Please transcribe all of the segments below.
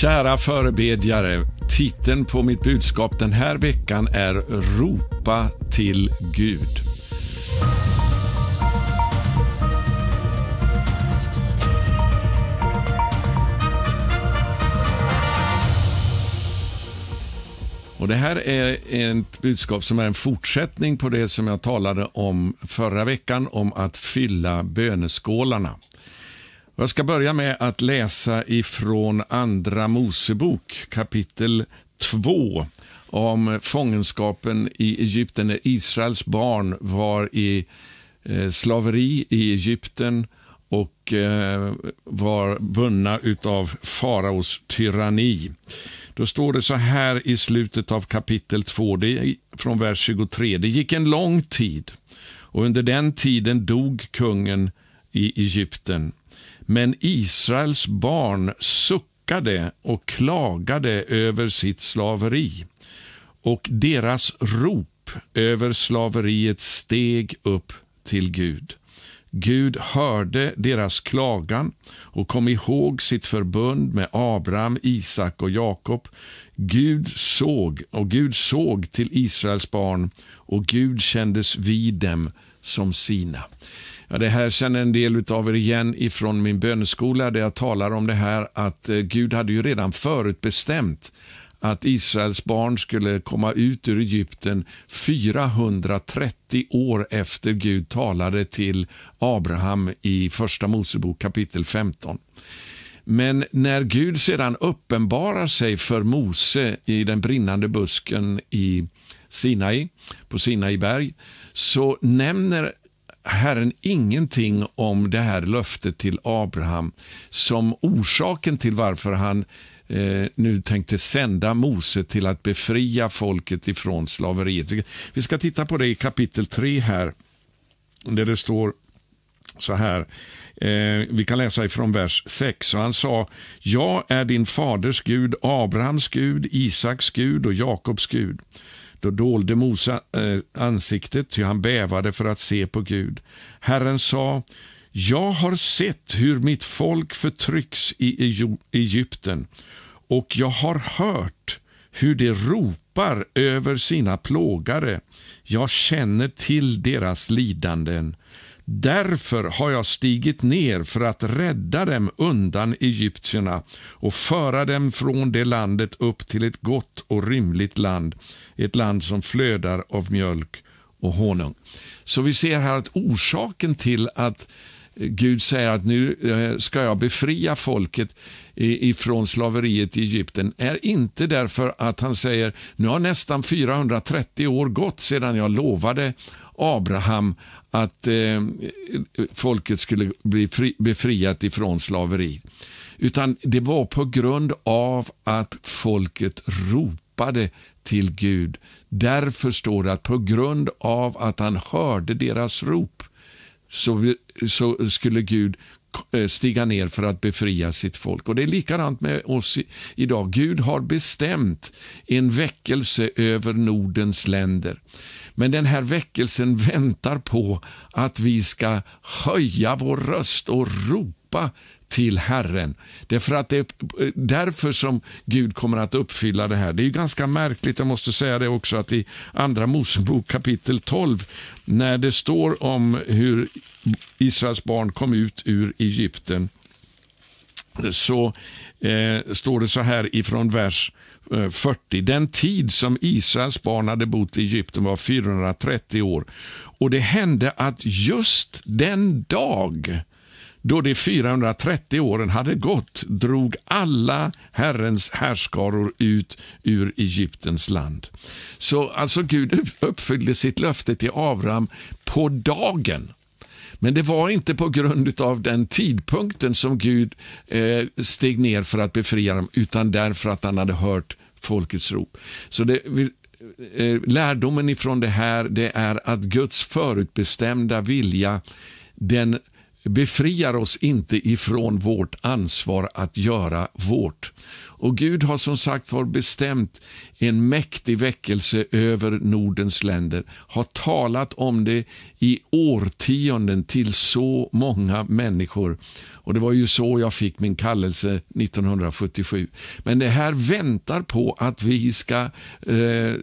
Kära förebedjare, titeln på mitt budskap den här veckan är Ropa till Gud. Och Det här är ett budskap som är en fortsättning på det som jag talade om förra veckan, om att fylla böneskålarna. Jag ska börja med att läsa ifrån Andra Mosebok kapitel 2 om fångenskapen i Egypten när Israels barn var i eh, slaveri i Egypten och eh, var bundna av faraos tyranni. Då står det så här i slutet av kapitel 2, från vers 23. Det gick en lång tid och under den tiden dog kungen i Egypten. Men Israels barn suckade och klagade över sitt slaveri och deras rop över slaveriet steg upp till Gud. Gud hörde deras klagan och kom ihåg sitt förbund med Abraham, Isak och Jakob. Gud såg och Gud såg till Israels barn och Gud kändes vid dem som sina. Ja, det här känner en del av er igen ifrån min böneskola där jag talar om det här att eh, Gud hade ju redan förutbestämt att Israels barn skulle komma ut ur Egypten 430 år efter Gud talade till Abraham i Första Mosebok kapitel 15. Men när Gud sedan uppenbarar sig för Mose i den brinnande busken i Sinai, på Sinai berg, så nämner Herren ingenting om det här löftet till Abraham som orsaken till varför han eh, nu tänkte sända Mose till att befria folket ifrån slaveriet. Vi ska titta på det i kapitel 3 här, där det står så här. Eh, vi kan läsa ifrån vers 6. Och han sa, jag är din faders Gud, Abrahams Gud, Isaks Gud och Jakobs Gud. Då dolde Mose eh, ansiktet, ty han bävade för att se på Gud. Herren sa, jag har sett hur mitt folk förtrycks i Egypten och jag har hört hur de ropar över sina plågare. Jag känner till deras lidanden. Därför har jag stigit ner för att rädda dem undan egyptierna och föra dem från det landet upp till ett gott och rymligt land, ett land som flödar av mjölk och honung. Så vi ser här att orsaken till att eh, Gud säger att nu eh, ska jag befria folket ifrån slaveriet i Egypten är inte därför att han säger nu har nästan 430 år gått sedan jag lovade Abraham att eh, folket skulle bli fri, befriat ifrån slaveri. Utan det var på grund av att folket ropade till Gud. Därför står det att på grund av att han hörde deras rop så, så skulle Gud eh, stiga ner för att befria sitt folk. Och Det är likadant med oss idag. Gud har bestämt en väckelse över Nordens länder. Men den här väckelsen väntar på att vi ska höja vår röst och ropa till Herren. Det är för att det är därför som Gud kommer att uppfylla det här. Det är ganska märkligt, jag måste säga det också, att i Andra Mosebok kapitel 12, när det står om hur Israels barn kom ut ur Egypten, så eh, står det så här ifrån vers eh, 40. Den tid som Israels barn hade bott i Egypten var 430 år. Och det hände att just den dag då de 430 åren hade gått drog alla Herrens härskaror ut ur Egyptens land. Så alltså Gud uppfyllde sitt löfte till Abraham på dagen. Men det var inte på grund av den tidpunkten som Gud eh, steg ner för att befria dem, utan därför att han hade hört folkets rop. Så det, eh, lärdomen ifrån det här det är att Guds förutbestämda vilja den befriar oss inte ifrån vårt ansvar att göra vårt. Och Gud har som sagt var bestämt en mäktig väckelse över Nordens länder, har talat om det i årtionden till så många människor. Och Det var ju så jag fick min kallelse 1977. Men det här väntar på att vi ska eh,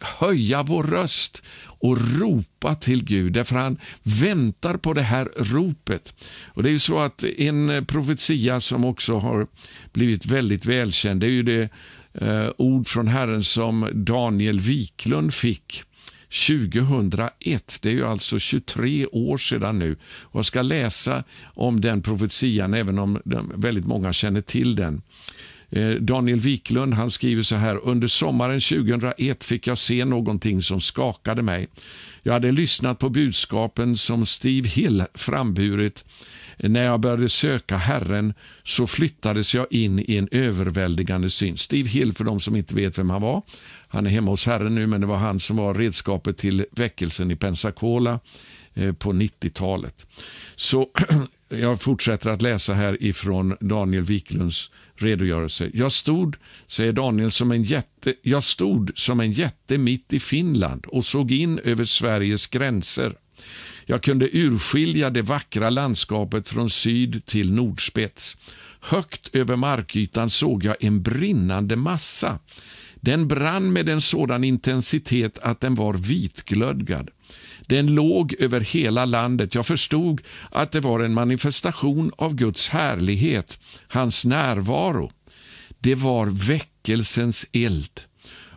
höja vår röst och ropa till Gud, därför han väntar på det här ropet. Och Det är ju så att en profetia som också har blivit väldigt välkänd, det är ju det eh, ord från Herren som Daniel Wiklund fick 2001. Det är ju alltså 23 år sedan nu. Och jag ska läsa om den profetian, även om väldigt många känner till den. Eh, Daniel Wiklund han skriver så här. Under sommaren 2001 fick jag se någonting som skakade mig. Jag hade lyssnat på budskapen som Steve Hill framburit. När jag började söka Herren så flyttades jag in i en överväldigande syn. Steve Hill, för de som inte vet vem han var, han är hemma hos Herren nu, men det var han som var redskapet till väckelsen i Pensacola eh, på 90-talet. Så jag fortsätter att läsa här ifrån Daniel Wiklunds redogörelse. Jag stod, säger Daniel, som en jätte, jag stod som en jätte mitt i Finland och såg in över Sveriges gränser. Jag kunde urskilja det vackra landskapet från syd till nordspets. Högt över markytan såg jag en brinnande massa. Den brann med en sådan intensitet att den var vitglödgad. Den låg över hela landet. Jag förstod att det var en manifestation av Guds härlighet, hans närvaro. Det var väckelsens eld.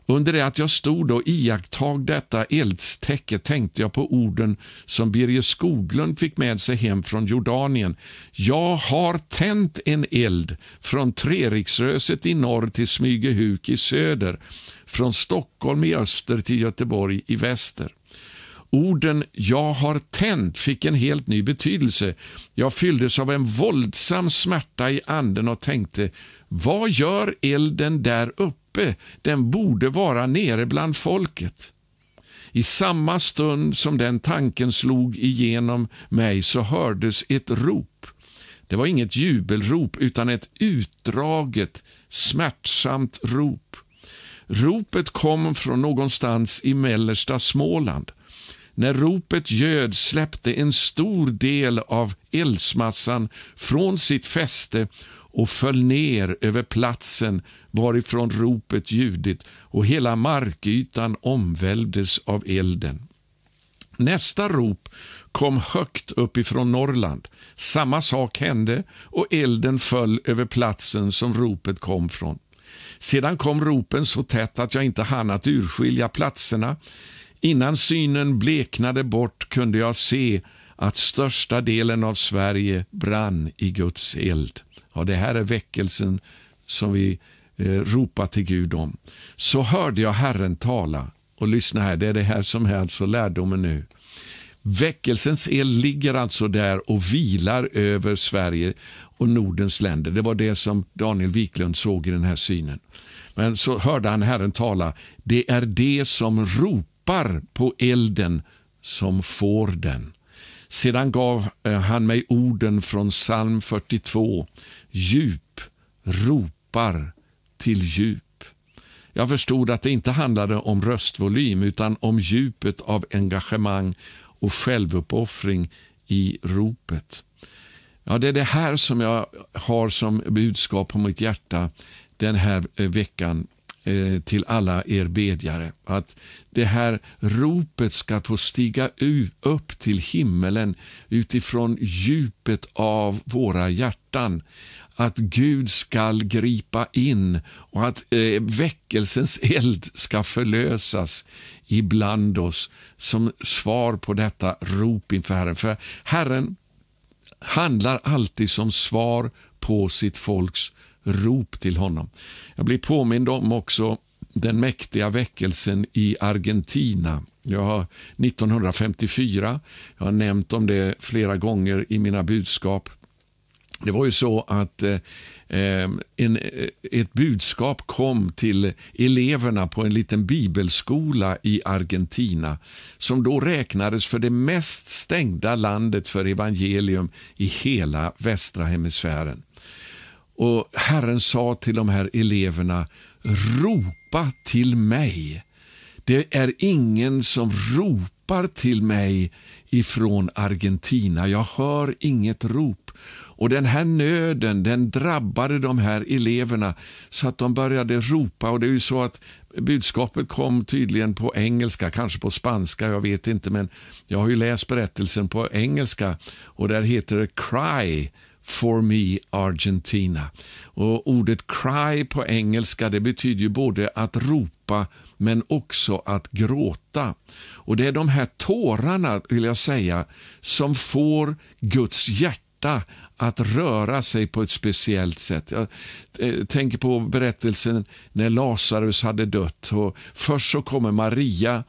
Under det att jag stod och iakttog detta eldstäcke tänkte jag på orden som Birger Skoglund fick med sig hem från Jordanien. Jag har tänt en eld från Treriksröset i norr till Smygehuk i söder, från Stockholm i öster till Göteborg i väster. Orden ”jag har tänt” fick en helt ny betydelse. Jag fylldes av en våldsam smärta i anden och tänkte, vad gör elden där uppe? Den borde vara nere bland folket. I samma stund som den tanken slog igenom mig så hördes ett rop. Det var inget jubelrop utan ett utdraget, smärtsamt rop. Ropet kom från någonstans i mellersta Småland. När ropet göd släppte en stor del av eldsmassan från sitt fäste och föll ner över platsen varifrån ropet ljudit och hela markytan omvälvdes av elden. Nästa rop kom högt uppifrån Norrland. Samma sak hände och elden föll över platsen som ropet kom från. Sedan kom ropen så tätt att jag inte hann att urskilja platserna. Innan synen bleknade bort kunde jag se att största delen av Sverige brann i Guds eld. Ja, det här är väckelsen som vi eh, ropar till Gud om. Så hörde jag Herren tala. Och lyssna här, det är det här som är alltså lärdomen nu. Väckelsens eld ligger alltså där och vilar över Sverige och Nordens länder. Det var det som Daniel Wiklund såg i den här synen. Men så hörde han Herren tala. Det är det som ropar Ropar på elden som får den. Sedan gav eh, han mig orden från psalm 42. Djup ropar till djup. Jag förstod att det inte handlade om röstvolym utan om djupet av engagemang och självuppoffring i ropet. Ja, det är det här som jag har som budskap på mitt hjärta den här eh, veckan eh, till alla er bedjare. Att det här ropet ska få stiga upp till himmelen utifrån djupet av våra hjärtan att Gud skall gripa in och att eh, väckelsens eld ska förlösas ibland oss som svar på detta rop inför Herren. För Herren handlar alltid som svar på sitt folks rop till honom. Jag blir påmind om också den mäktiga väckelsen i Argentina. Jag har 1954, jag har nämnt om det flera gånger i mina budskap. Det var ju så att eh, en, eh, ett budskap kom till eleverna på en liten bibelskola i Argentina som då räknades för det mest stängda landet för evangelium i hela västra hemisfären. Och Herren sa till de här eleverna, ropa till mig. Det är ingen som ropar till mig ifrån Argentina. Jag hör inget rop. Och Den här nöden den drabbade de här eleverna så att de började ropa. Och det är ju så att Budskapet kom tydligen på engelska, kanske på spanska, jag vet inte. Men jag har ju läst berättelsen på engelska och där heter det Cry for me Argentina. Och Ordet cry på engelska det betyder ju både att ropa men också att gråta. Och Det är de här tårarna, vill jag säga, som får Guds hjärta att röra sig på ett speciellt sätt. Jag eh, tänker på berättelsen när Lazarus hade dött. Och först så kommer Maria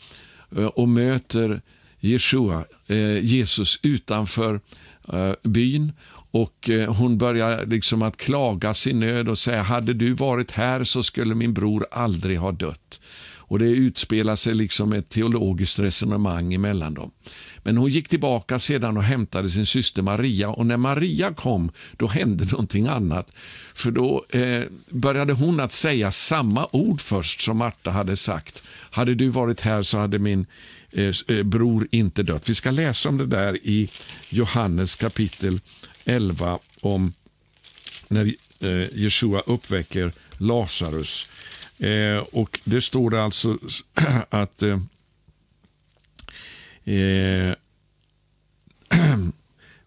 eh, och möter Jeshua, eh, Jesus utanför byn och eh, Hon börjar liksom att klaga sin nöd och säga hade du varit här så skulle min bror aldrig ha dött. Och Det utspelar sig liksom ett teologiskt resonemang emellan dem. Men hon gick tillbaka sedan och hämtade sin syster Maria och när Maria kom då hände någonting annat. För då eh, började hon att säga samma ord först som Marta hade sagt. Hade du varit här så hade min eh, eh bror inte dött. Vi ska läsa om det där i Johannes kapitel 11 om när eh, Jeshua uppväcker Lazarus. Eh, och Det står alltså att eh,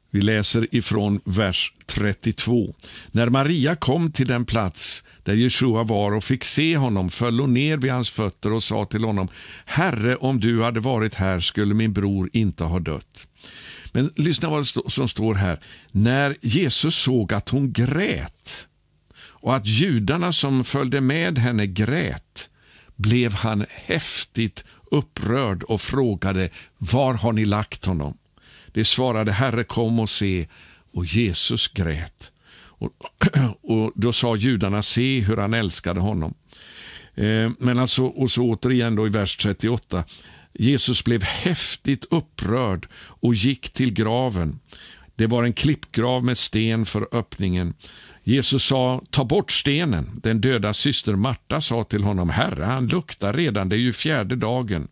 vi läser ifrån vers 32. När Maria kom till den plats där Jeshua var och fick se honom föll hon ner vid hans fötter och sa till honom Herre, om du hade varit här skulle min bror inte ha dött. Men lyssna vad som står här. När Jesus såg att hon grät och att judarna som följde med henne grät blev han häftigt upprörd och frågade var har ni lagt honom? Det svarade Herre kom och se och Jesus grät. Och, och Då sa judarna se hur han älskade honom. Eh, men alltså, och så återigen då i vers 38. Jesus blev häftigt upprörd och gick till graven. Det var en klippgrav med sten för öppningen. Jesus sa, ta bort stenen. Den döda syster Marta sa till honom, Herre, han luktar redan, det är ju fjärde dagen.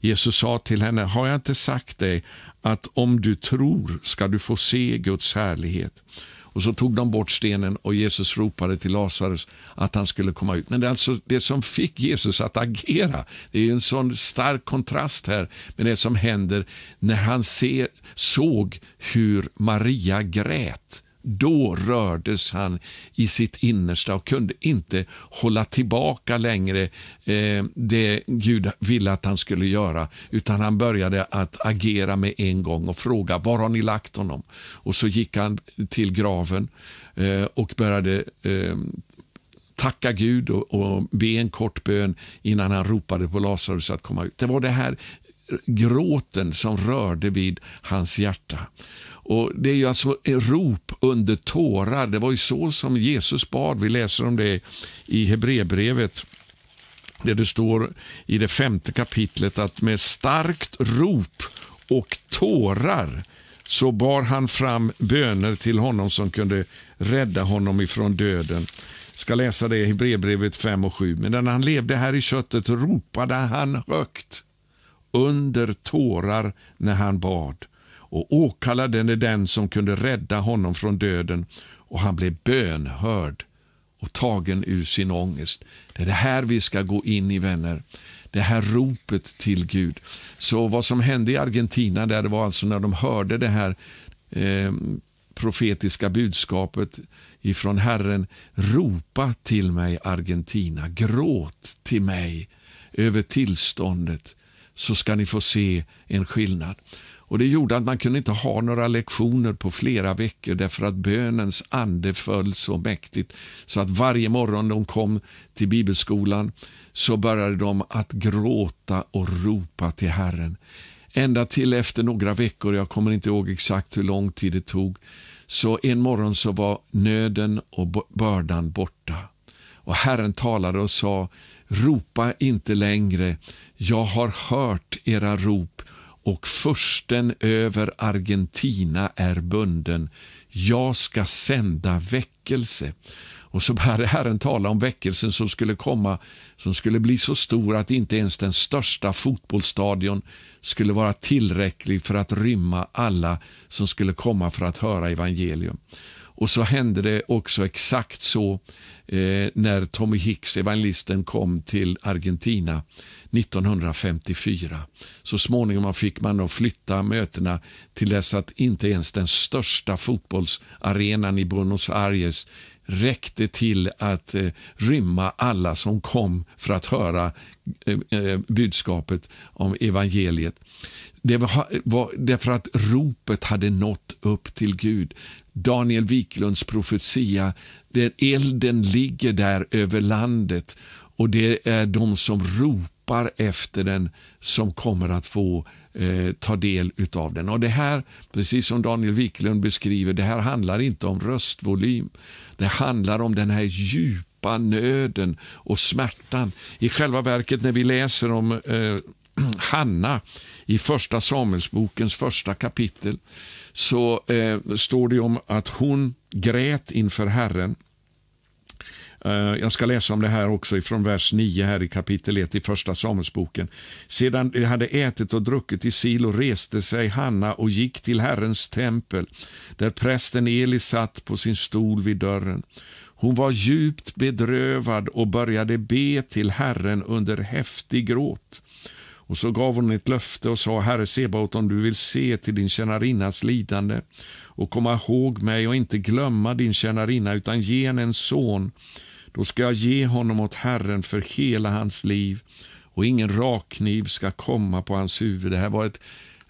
Jesus sa till henne, har jag inte sagt dig att om du tror ska du få se Guds härlighet? Och så tog de bort stenen och Jesus ropade till Lazarus att han skulle komma ut. Men det, är alltså det som fick Jesus att agera, det är en sån stark kontrast här med det som händer när han ser, såg hur Maria grät då rördes han i sitt innersta och kunde inte hålla tillbaka längre eh, det Gud ville att han skulle göra, utan han började att agera med en gång och fråga var har ni lagt honom? Och så gick han till graven eh, och började eh, tacka Gud och, och be en kort bön innan han ropade på Lazarus att komma ut. Det var det här gråten som rörde vid hans hjärta. Och Det är ju alltså rop under tårar. Det var ju så som Jesus bad. Vi läser om det i Hebreerbrevet där det står i det femte kapitlet att med starkt rop och tårar så bar han fram böner till honom som kunde rädda honom ifrån döden. Jag ska läsa det i Hebreerbrevet 5 och 7. Men när han levde här i köttet ropade han högt under tårar när han bad och åkallade den som kunde rädda honom från döden och han blev bönhörd och tagen ur sin ångest. Det är det här vi ska gå in i, vänner. Det här ropet till Gud. Så vad som hände i Argentina där det var alltså när de hörde det här eh, profetiska budskapet ifrån Herren. Ropa till mig Argentina, gråt till mig över tillståndet så ska ni få se en skillnad. Och Det gjorde att man kunde inte ha några lektioner på flera veckor därför att bönens ande föll så mäktigt så att varje morgon de kom till bibelskolan så började de att gråta och ropa till Herren. Ända till efter några veckor, jag kommer inte ihåg exakt hur lång tid det tog, så en morgon så var nöden och bördan borta. Och Herren talade och sa, ropa inte längre, jag har hört era rop och försten över Argentina är bunden. Jag ska sända väckelse. Och så började Herren tala om väckelsen som skulle komma, som skulle bli så stor att inte ens den största fotbollsstadion skulle vara tillräcklig för att rymma alla som skulle komma för att höra evangelium. Och så hände det också exakt så eh, när Tommy Hicks, evangelisten, kom till Argentina 1954. Så småningom fick man att flytta mötena till dess att inte ens den största fotbollsarenan i Buenos Aires räckte till att eh, rymma alla som kom för att höra eh, eh budskapet om evangeliet. Det var, därför att ropet hade nått upp till Gud. Daniel Wiklunds profetia, den elden ligger där över landet och det är de som ropar efter den som kommer att få eh, ta del av den. Och Det här, precis som Daniel Wiklund beskriver, det här handlar inte om röstvolym. Det handlar om den här djupa nöden och smärtan. I själva verket när vi läser om eh, Hanna i första Samuelsbokens första kapitel så eh, står det om att hon grät inför Herren. Eh, jag ska läsa om det här också från vers 9 här i kapitel 1 i första Samuelsboken. Sedan de hade ätit och druckit i Silo reste sig Hanna och gick till Herrens tempel där prästen Eli satt på sin stol vid dörren. Hon var djupt bedrövad och började be till Herren under häftig gråt. Och så gav hon ett löfte och sa, Herre Sebaot, om du vill se till din tjänarinnas lidande och komma ihåg mig och inte glömma din tjänarinna utan ge henne en son, då ska jag ge honom åt Herren för hela hans liv och ingen rakkniv ska komma på hans huvud. Det här var ett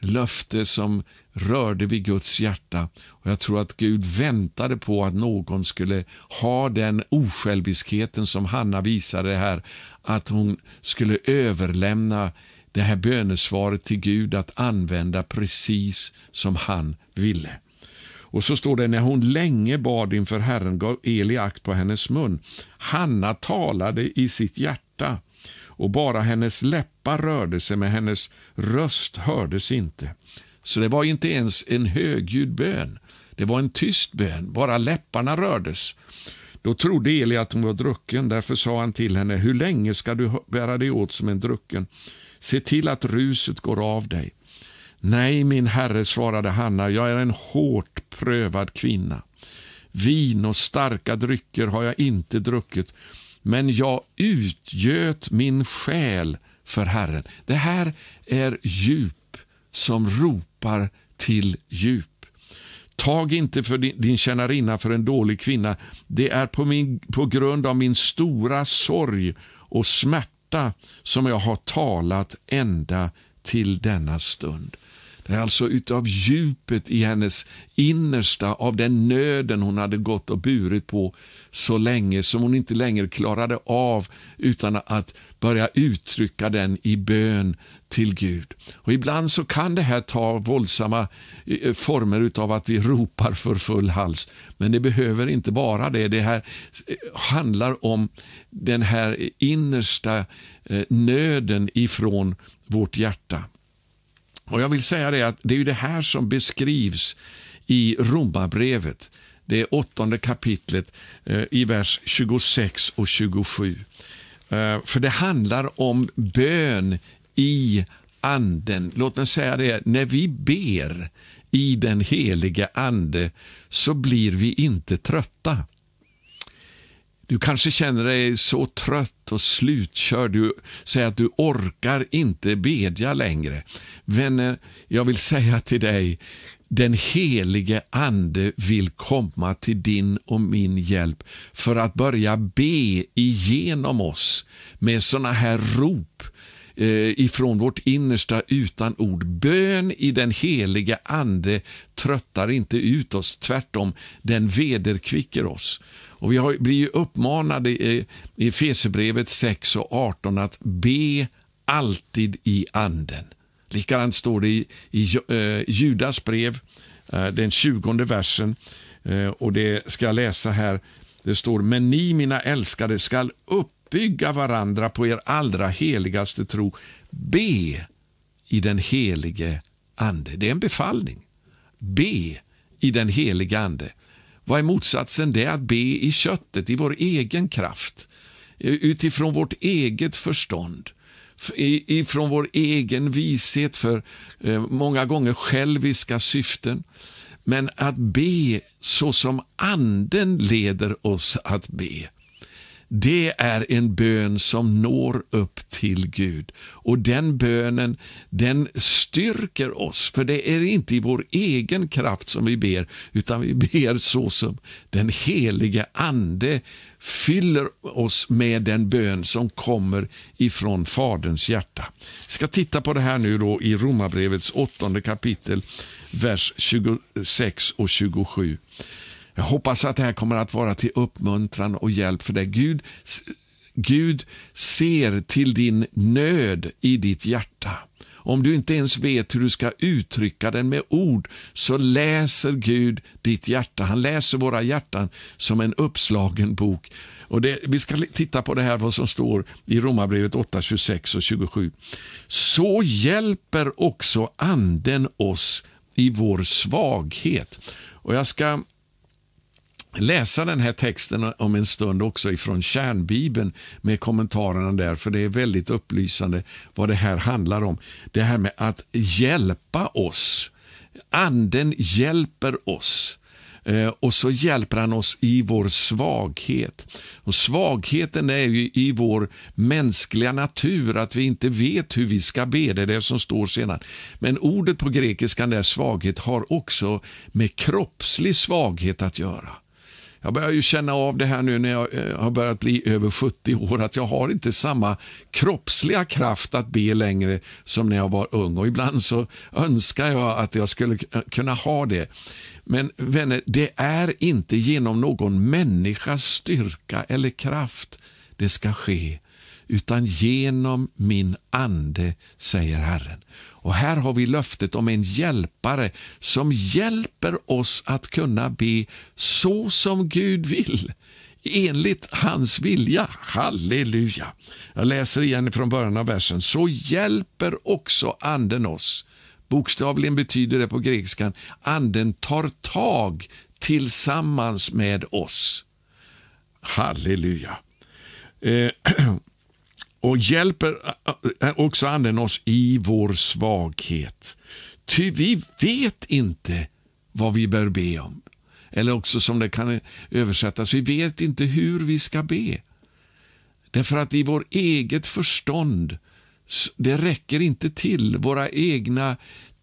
löfte som rörde vid Guds hjärta. Och Jag tror att Gud väntade på att någon skulle ha den osjälviskheten som Hanna visade här, att hon skulle överlämna det här bönesvaret till Gud att använda precis som han ville. Och så står det när hon länge bad inför Herren gav Eli akt på hennes mun. Hanna talade i sitt hjärta och bara hennes läppar rörde sig men hennes röst hördes inte. Så det var inte ens en högljudd bön. Det var en tyst bön, bara läpparna rördes. Då trodde Eli att hon var drucken, därför sa han till henne, hur länge ska du bära dig åt som en drucken? Se till att ruset går av dig. Nej, min herre, svarade Hanna, jag är en hårt prövad kvinna. Vin och starka drycker har jag inte druckit, men jag utgöt min själ för Herren. Det här är djup som ropar till djup. Tag inte för din, din tjänarinna för en dålig kvinna. Det är på, min, på grund av min stora sorg och smärta smärta som jag har talat ända till denna stund. Det är alltså utav djupet i hennes innersta, av den nöden hon hade gått och burit på så länge som hon inte längre klarade av utan att börja uttrycka den i bön till Gud. Och Ibland så kan det här ta våldsamma eh, former av att vi ropar för full hals. Men det behöver inte vara det. Det här eh, handlar om den här innersta eh, nöden ifrån vårt hjärta. Och Jag vill säga det att det är det här som beskrivs i Romarbrevet, det åttonde kapitlet eh, i vers 26 och 27. Eh, för det handlar om bön i anden. Låt mig säga det, när vi ber i den helige ande så blir vi inte trötta. Du kanske känner dig så trött och slutkörd. Du säger att du orkar inte bedja längre. Vänner, jag vill säga till dig, den helige Ande vill komma till din och min hjälp för att börja be igenom oss med såna här rop eh, ifrån vårt innersta utan ord. Bön i den helige Ande tröttar inte ut oss, tvärtom, den vederkvicker oss. Och Vi har, blir ju uppmanade i, i Fesebrevet 6 och 18 att be alltid i anden. Likadant står det i, i eh, Judas brev, eh, den 20 versen. Eh, och Det ska jag läsa här. Det står, men ni mina älskade skall uppbygga varandra på er allra heligaste tro. Be i den helige ande. Det är en befallning. Be i den helige ande. Vad är motsatsen? Det är att be i köttet, i vår egen kraft, eh, utifrån vårt eget förstånd ifrån vår egen vishet för eh, många gånger själviska syften. Men att be så som Anden leder oss att be det är en bön som når upp till Gud. Och den bönen, den styrker oss, för det är inte i vår egen kraft som vi ber, utan vi ber så som den helige Ande fyller oss med den bön som kommer ifrån Faderns hjärta. Vi ska titta på det här nu då i Romarbrevets åttonde kapitel, vers 26 och 27. Jag hoppas att det här kommer att vara till uppmuntran och hjälp för dig. Gud, Gud ser till din nöd i ditt hjärta. Om du inte ens vet hur du ska uttrycka den med ord, så läser Gud ditt hjärta. Han läser våra hjärtan som en uppslagen bok. Och det, Vi ska titta på det här vad som står i Romarbrevet 8, 26 och 27. Så hjälper också Anden oss i vår svaghet. Och Jag ska läsa den här texten om en stund också ifrån kärnbibeln med kommentarerna där, för det är väldigt upplysande vad det här handlar om. Det här med att hjälpa oss. Anden hjälper oss. Eh, och så hjälper han oss i vår svaghet. Och Svagheten är ju i vår mänskliga natur, att vi inte vet hur vi ska be. Det är det som står senare. Men ordet på grekiskan där svaghet har också med kroppslig svaghet att göra. Jag börjar ju känna av det här nu när jag eh, har börjat bli över 70 år, att jag har inte samma kroppsliga kraft att be längre som när jag var ung. Och Ibland så önskar jag att jag skulle eh, kunna ha det. Men vänner, det är inte genom någon människas styrka eller kraft det ska ske, utan genom min ande, säger Herren. Och Här har vi löftet om en hjälpare som hjälper oss att kunna be så som Gud vill enligt hans vilja. Halleluja! Jag läser igen från början av versen. Så hjälper också Anden oss. Bokstavligen betyder det på grekiskan Anden tar tag tillsammans med oss. Halleluja! Eh, och hjälper också Anden oss i vår svaghet. Ty vi vet inte vad vi bör be om. Eller också som det kan översättas, vi vet inte hur vi ska be. Därför att i vårt eget förstånd, det räcker inte till. Våra egna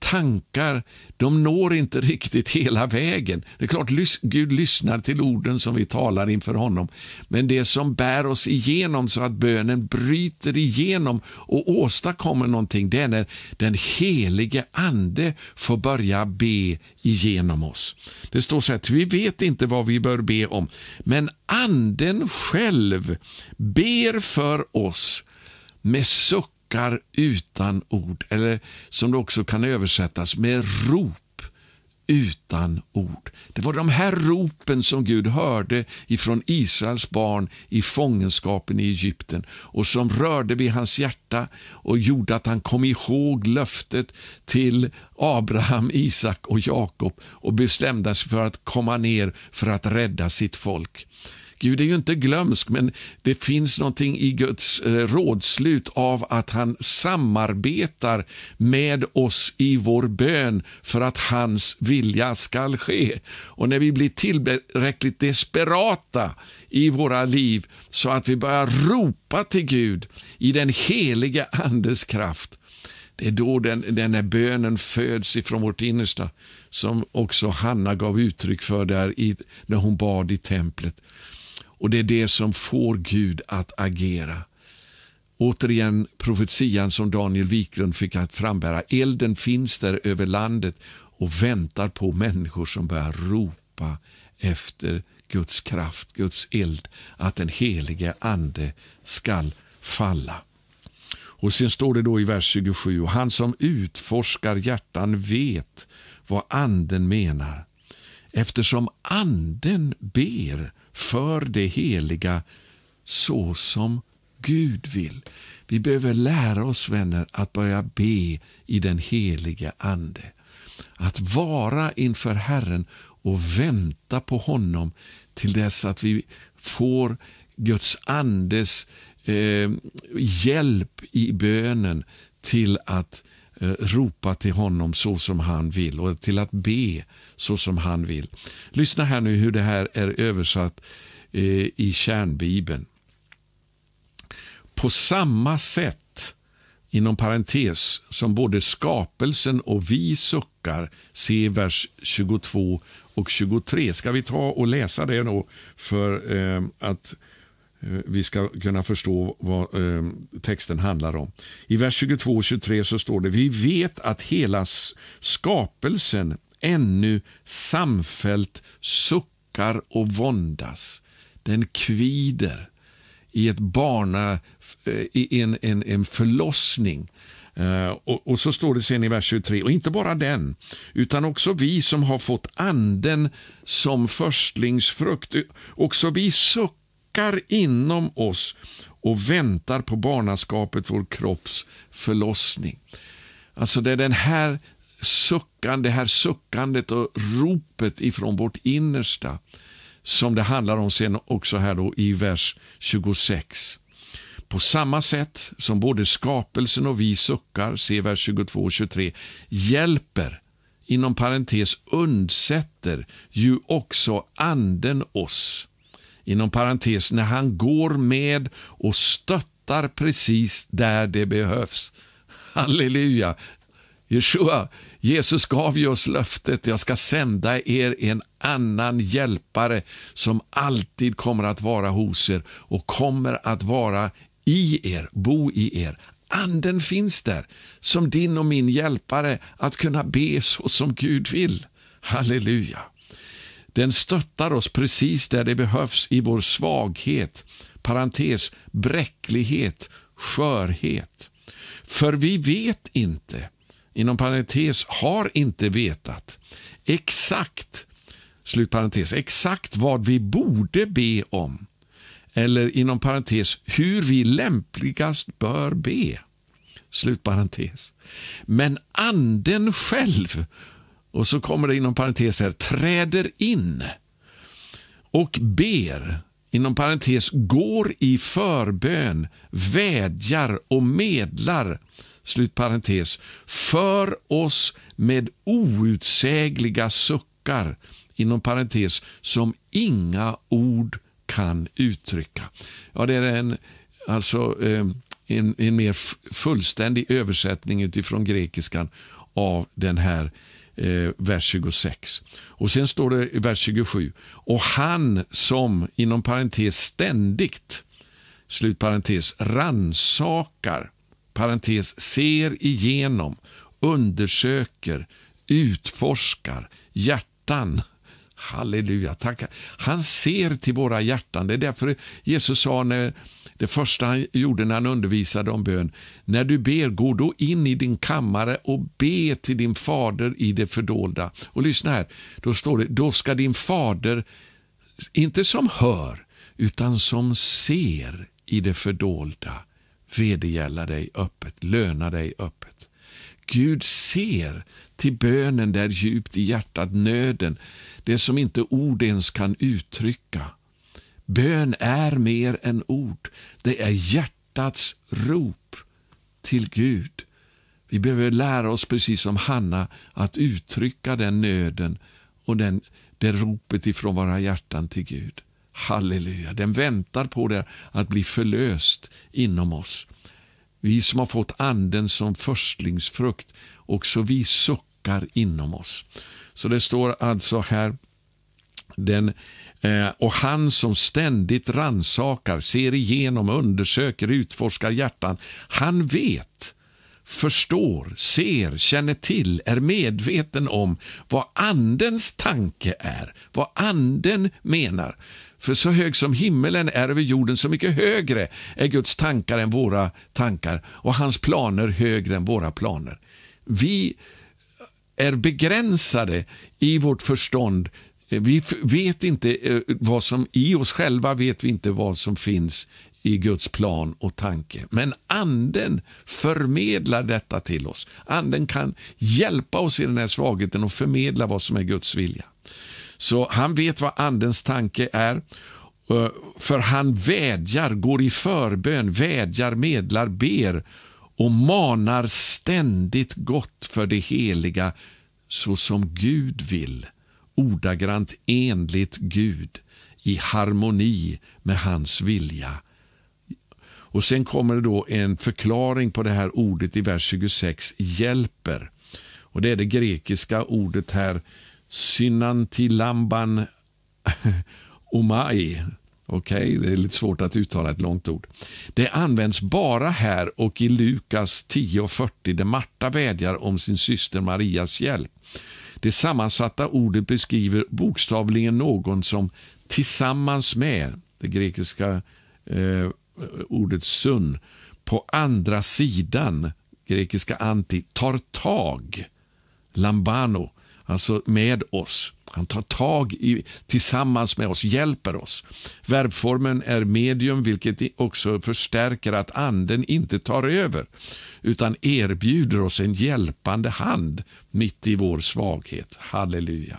tankar, de når inte riktigt hela vägen. Det är klart Gud lyssnar till orden som vi talar inför honom, men det som bär oss igenom så att bönen bryter igenom och åstadkommer någonting, det är när den helige Ande får börja be igenom oss. Det står så här, vi vet inte vad vi bör be om, men Anden själv ber för oss med suck suckar utan ord, eller som det också kan översättas med rop utan ord. Det var de här ropen som Gud hörde ifrån Israels barn i fångenskapen i Egypten och som rörde vid hans hjärta och gjorde att han kom ihåg löftet till Abraham, Isak och Jakob och bestämde sig för att komma ner för att rädda sitt folk. Gud är ju inte glömsk, men det finns någonting i Guds eh, rådslut av att han samarbetar med oss i vår bön för att hans vilja skall ske. Och när vi blir tillräckligt desperata i våra liv så att vi börjar ropa till Gud i den helige Andes kraft, det är då den, den här bönen föds ifrån vårt innersta, som också Hanna gav uttryck för där i, när hon bad i templet. Och det är det som får Gud att agera. Återigen profetian som Daniel Wiklund fick att frambära. Elden finns där över landet och väntar på människor som börjar ropa efter Guds kraft, Guds eld, att den helige Ande skall falla. Och Sen står det då i vers 27, och han som utforskar hjärtan vet vad Anden menar, eftersom Anden ber för det heliga så som Gud vill. Vi behöver lära oss, vänner, att börja be i den heliga Ande. Att vara inför Herren och vänta på honom till dess att vi får Guds andes eh, hjälp i bönen till att eh, Eh, ropa till honom så som han vill och till att be så som han vill. Lyssna här nu hur det här är översatt eh, i kärnbibeln. På samma sätt, inom parentes, som både skapelsen och vi suckar, se vers 22 och 23. Ska vi ta och läsa det då för eh, att eh, Eh, vi ska kunna förstå vad eh, texten handlar om. I vers 22 och 23 så står det, vi vet att hela skapelsen ännu samfällt suckar och våndas. Den kvider i ett barna, eh, i en, en, en förlossning. Eh, och, och, så står det sen i vers 23, och inte bara den, utan också vi som har fått anden som förstlingsfrukt, också vi suckar inom oss och väntar på barnaskapet, vår kropps förlossning. Alltså det är den här suckan, det här suckandet och ropet ifrån vårt innersta som det handlar om sen också här då i vers 26. På samma sätt som både skapelsen och vi suckar, se vers 22 och 23, hjälper, inom parentes undsätter, ju också anden oss. Inom parentes, när han går med och stöttar precis där det behövs. Halleluja! Jeshua, Jesus gav ju oss löftet, jag ska sända er en annan hjälpare som alltid kommer att vara hos er och kommer att vara i er, bo i er. Anden finns där som din och min hjälpare att kunna be så som Gud vill. Halleluja. Den stöttar oss precis där det behövs i vår svaghet, parentes, bräcklighet, skörhet. För vi vet inte inom parentes, har inte vetat exakt, slut parentes, exakt vad vi borde be om. Eller inom parentes, hur vi lämpligast bör be. Slut parentes. Men anden själv, och så kommer det inom parentes här, träder in och ber, inom parentes, går i förbön, vädjar och medlar. Slut parentes, för oss med outsägliga suckar, inom parentes, som inga ord kan uttrycka. Ja, det är en, alltså, eh, en, en mer fullständig översättning utifrån grekiskan av den här eh, vers 26. Och Sen står det i vers 27. Och han som, inom parentes, ständigt, slut parentes, ransakar parentes, ser igenom, undersöker, utforskar hjärtan. Halleluja, tack. Han ser till våra hjärtan. Det är därför Jesus sa när, det första han gjorde när han undervisade om bön. När du ber, gå då in i din kammare och be till din fader i det fördolda. Och lyssna här, då står det, då ska din fader, inte som hör, utan som ser i det fördolda vedergälla dig öppet, löna dig öppet. Gud ser till bönen där djupt i hjärtat, nöden, det som inte ord ens kan uttrycka. Bön är mer än ord. Det är hjärtats rop till Gud. Vi behöver lära oss, precis som Hanna, att uttrycka den nöden och den, det ropet ifrån våra hjärtan till Gud. Halleluja, den väntar på det att bli förlöst inom oss. Vi som har fått anden som förstlingsfrukt, också vi suckar inom oss. Så det står alltså här, den, eh, och han som ständigt ransakar, ser igenom, undersöker, utforskar hjärtan, han vet förstår, ser, känner till, är medveten om vad Andens tanke är, vad Anden menar. För så hög som himmelen är över jorden, så mycket högre är Guds tankar än våra tankar och hans planer högre än våra planer. Vi är begränsade i vårt förstånd. Eh, vi vet inte eh, vad som, i oss själva vet vi inte vad som finns i Guds plan och tanke. Men anden förmedlar detta till oss. Anden kan hjälpa oss i den här svagheten och förmedla vad som är Guds vilja. Så han vet vad andens tanke är. Eh, för han vädjar, går i förbön, vädjar, medlar, ber och manar ständigt gott för det heliga så som Gud vill, ordagrant enligt Gud, i harmoni med hans vilja. Och Sen kommer det då en förklaring på det här ordet i vers 26, hjälper. Och Det är det grekiska ordet här, synantilamban omai. Okej, okay, det är lite svårt att uttala ett långt ord. Det används bara här och i Lukas 10.40 där Marta vädjar om sin syster Marias hjälp. Det sammansatta ordet beskriver bokstavligen någon som tillsammans med, det grekiska eh, ordet sun, på andra sidan, grekiska anti, tar tag, lambano, alltså med oss. Han tar tag i, tillsammans med oss, hjälper oss. Verbformen är medium, vilket också förstärker att anden inte tar över, utan erbjuder oss en hjälpande hand mitt i vår svaghet. Halleluja.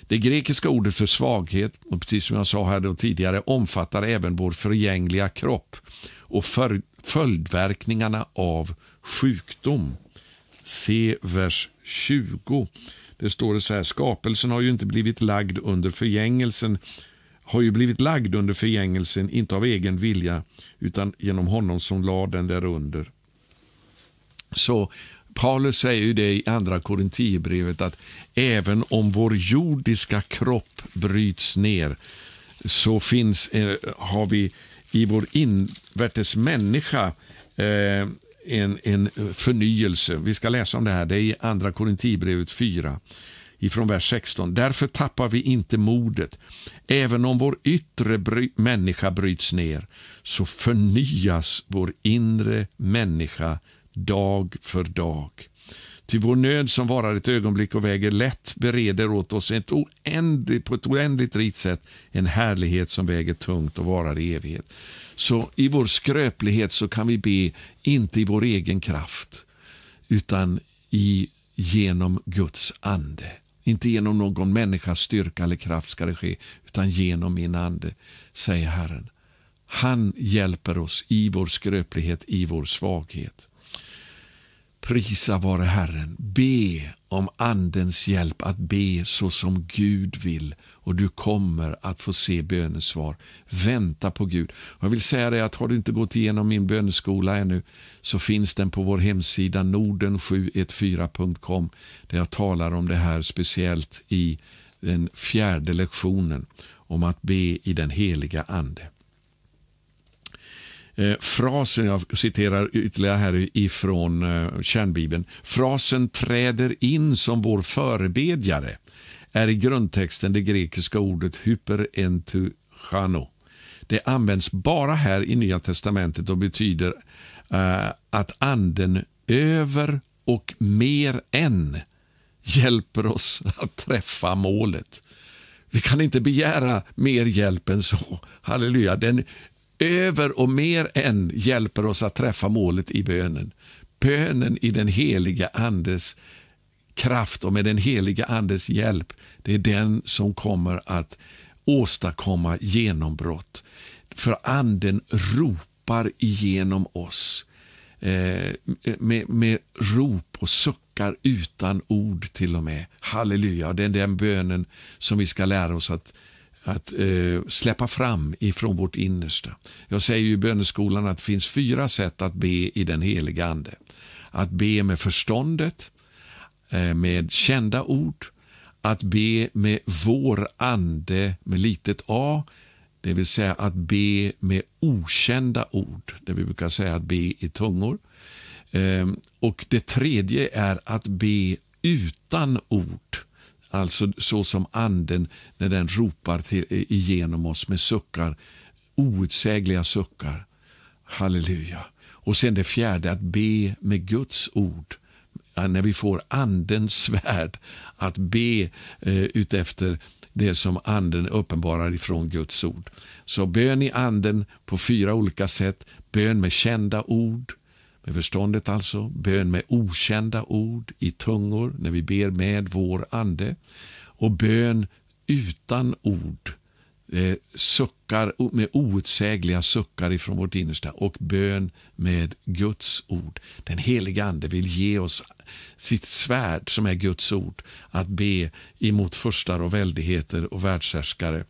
Det grekiska ordet för svaghet, och precis som jag sa här då tidigare, omfattar även vår förgängliga kropp och följdverkningarna av sjukdom. Se vers 20. Det står det så här, skapelsen har ju inte blivit lagd under förgängelsen, har ju blivit lagd under förgängelsen, inte av egen vilja, utan genom honom som lade den därunder. Så Paulus säger ju det i andra Korinthierbrevet att även om vår jordiska kropp bryts ner så finns, eh, har vi i vår invärtes människa eh, en, en förnyelse. Vi ska läsa om det här. Det är i Andra Korintibrevet 4 ifrån vers 16. Därför tappar vi inte modet. Även om vår yttre bry människa bryts ner så förnyas vår inre människa dag för dag. Ty vår nöd som varar ett ögonblick och väger lätt bereder åt oss ett oändligt, på ett oändligt rikt sätt en härlighet som väger tungt och varar i evighet. Så i vår skröplighet så kan vi be, inte i vår egen kraft, utan i, genom Guds ande. Inte genom någon människas styrka eller kraft ska det ske, utan genom min ande, säger Herren. Han hjälper oss i vår skröplighet, i vår svaghet. Prisa vare Herren. Be om Andens hjälp att be så som Gud vill och du kommer att få se bönesvar. Vänta på Gud. Jag vill säga dig att har du inte gått igenom min böneskola ännu så finns den på vår hemsida norden714.com där jag talar om det här speciellt i den fjärde lektionen om att be i den heliga Ande. Eh, frasen, jag citerar ytterligare här ifrån eh, kärnbibeln. Frasen träder in som vår förebedjare är i grundtexten det grekiska ordet hyperentuchano. Det används bara här i Nya testamentet och betyder eh, att anden över och mer än hjälper oss att träffa målet. Vi kan inte begära mer hjälp än så. Halleluja. Den över och mer än hjälper oss att träffa målet i bönen. Bönen i den heliga Andes kraft och med den heliga Andes hjälp, det är den som kommer att åstadkomma genombrott. För Anden ropar igenom oss eh, med, med rop och suckar utan ord till och med. Halleluja, det är den bönen som vi ska lära oss att att eh, släppa fram ifrån vårt innersta. Jag säger i böneskolan att det finns fyra sätt att be i den heliga Ande. Att be med förståndet, eh, med kända ord, att be med vår ande med litet a, det vill säga att be med okända ord, det vi brukar säga att be i tungor. Eh, och Det tredje är att be utan ord. Alltså så som anden när den ropar till, igenom oss med suckar, outsägliga suckar. Halleluja. Och sen det fjärde, att be med Guds ord. När vi får andens svärd, att be eh, utefter det som anden uppenbarar ifrån Guds ord. Så bön i anden på fyra olika sätt. Bön med kända ord, med förståndet alltså, bön med okända ord i tungor när vi ber med vår ande och bön utan ord eh, suckar med outsägliga suckar ifrån vårt innersta och bön med Guds ord. Den heliga Ande vill ge oss sitt svärd som är Guds ord att be emot furstar och väldigheter och världshärskare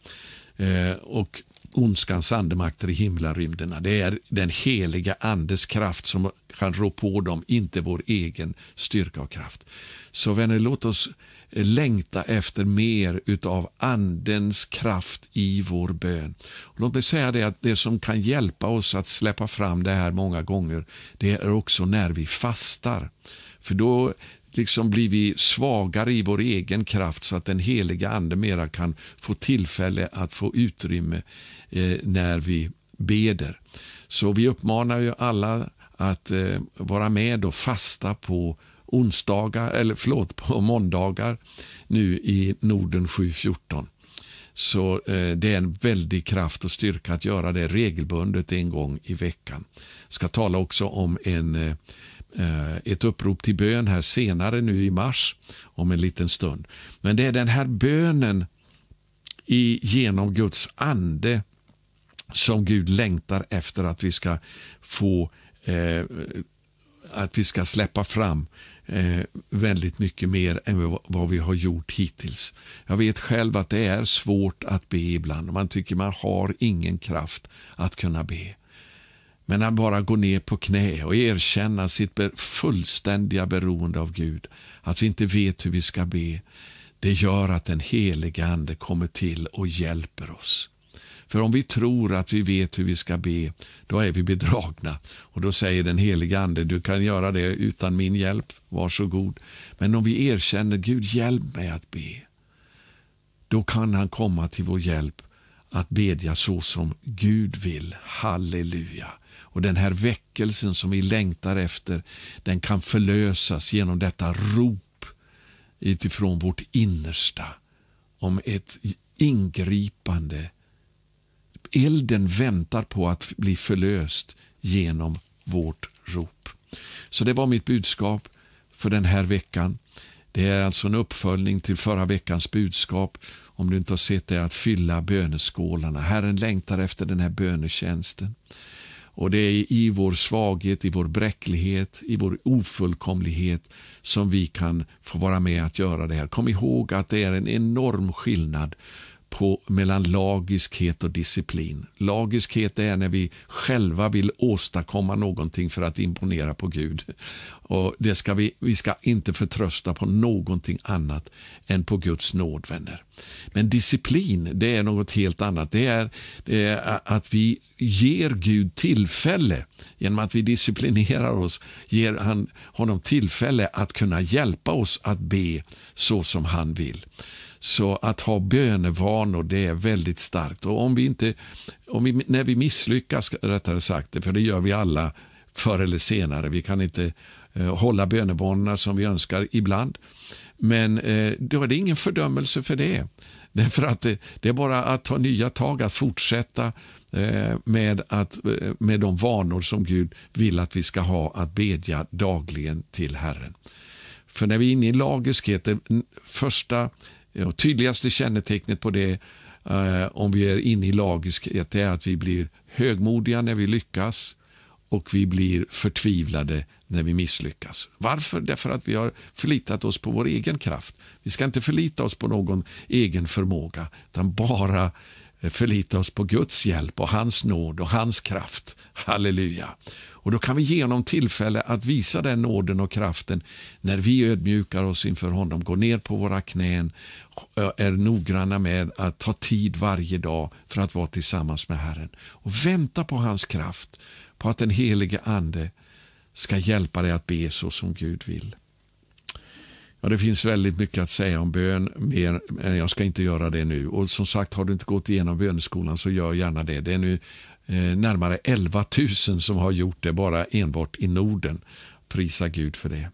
eh, och ondskans andemakter i himlarymderna. Det är den heliga Andes kraft som kan rå på dem, inte vår egen styrka och kraft. Så vänner, låt oss längta efter mer utav Andens kraft i vår bön. Och låt mig säga det att det som kan hjälpa oss att släppa fram det här många gånger, det är också när vi fastar. För då liksom blir vi svagare i vår egen kraft så att den heliga Ande mera kan få tillfälle att få utrymme eh, när vi beder. Så vi uppmanar ju alla att eh, vara med och fasta på onsdagar, eller förlåt, på måndagar nu i Norden 714. Så eh, det är en väldig kraft och styrka att göra det regelbundet en gång i veckan. Jag ska tala också om en, eh, Eh, ett upprop till bön här senare nu i mars, om en liten stund. Men det är den här bönen i, genom Guds ande som Gud längtar efter att vi ska få eh, att vi ska släppa fram eh, väldigt mycket mer än vad vi har gjort hittills. Jag vet själv att det är svårt att be ibland. Man tycker man har ingen kraft att kunna be. Men att bara gå ner på knä och erkänna sitt fullständiga beroende av Gud, att vi inte vet hur vi ska be, det gör att den helige Ande kommer till och hjälper oss. För om vi tror att vi vet hur vi ska be, då är vi bedragna. Och Då säger den helige Ande, du kan göra det utan min hjälp, varsågod. Men om vi erkänner, Gud hjälp mig att be, då kan han komma till vår hjälp att bedja så som Gud vill. Halleluja. Och Den här väckelsen som vi längtar efter, den kan förlösas genom detta rop utifrån vårt innersta om ett ingripande elden väntar på att bli förlöst genom vårt rop. Så det var mitt budskap för den här veckan. Det är alltså en uppföljning till förra veckans budskap. Om du inte har sett det, att fylla böneskålarna. Herren längtar efter den här bönetjänsten. Och Det är i vår svaghet, i vår bräcklighet, i vår ofullkomlighet som vi kan få vara med att göra det här. Kom ihåg att det är en enorm skillnad på, mellan lagiskhet och disciplin. Lagiskhet är när vi själva vill åstadkomma någonting för att imponera på Gud. Och det ska vi, vi ska inte förtrösta på någonting annat än på Guds nåd, vänner. Men disciplin, det är något helt annat. Det är, det är att vi ger Gud tillfälle, genom att vi disciplinerar oss, ger han honom tillfälle att kunna hjälpa oss att be så som han vill. Så att ha bönevanor det är väldigt starkt. Och om vi inte, om vi, när vi misslyckas, rättare sagt, för det gör vi alla förr eller senare. Vi kan inte eh, hålla bönevanorna som vi önskar ibland. Men eh, då är det ingen fördömelse för det. Därför att det, det är bara att ta nya tag, att fortsätta eh, med, att, eh, med de vanor som Gud vill att vi ska ha, att bedja dagligen till Herren. För när vi är inne i lagiskhet, det första och tydligaste kännetecknet på det eh, om vi är inne i lagiskhet är att vi blir högmodiga när vi lyckas och vi blir förtvivlade när vi misslyckas. Varför? Därför att vi har förlitat oss på vår egen kraft. Vi ska inte förlita oss på någon egen förmåga, utan bara eh, förlita oss på Guds hjälp och hans nåd och hans kraft. Halleluja. Och Då kan vi ge honom tillfälle att visa den nåden och kraften när vi ödmjukar oss inför honom, går ner på våra knän, är noggranna med att ta tid varje dag för att vara tillsammans med Herren. Och vänta på hans kraft, på att den helige Ande ska hjälpa dig att be så som Gud vill. Ja, det finns väldigt mycket att säga om bön, men jag ska inte göra det nu. Och som sagt, har du inte gått igenom böneskolan så gör gärna det. Det är nu Eh, närmare 11 000 som har gjort det bara enbart i Norden. Prisa Gud för det.